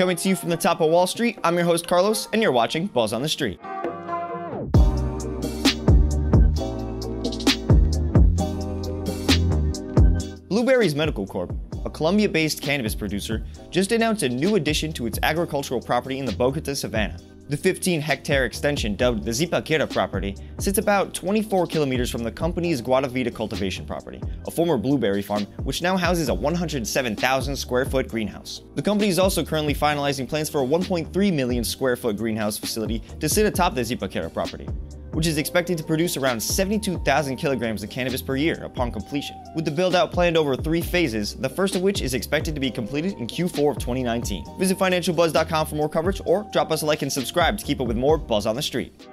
Coming to you from the top of Wall Street, I'm your host Carlos, and you're watching Buzz on the Street. Blueberries Medical Corp, a Colombia based cannabis producer, just announced a new addition to its agricultural property in the Bogota Savannah. The 15 hectare extension, dubbed the Zipaquira property, sits about 24 kilometers from the company's Guatavita cultivation property, a former blueberry farm which now houses a 107,000 square foot greenhouse. The company is also currently finalizing plans for a 1.3 million square foot greenhouse facility to sit atop the Zipaquira property which is expected to produce around 72,000 kilograms of cannabis per year upon completion. With the build out planned over three phases, the first of which is expected to be completed in Q4 of 2019. Visit financialbuzz.com for more coverage or drop us a like and subscribe to keep up with more Buzz on the Street.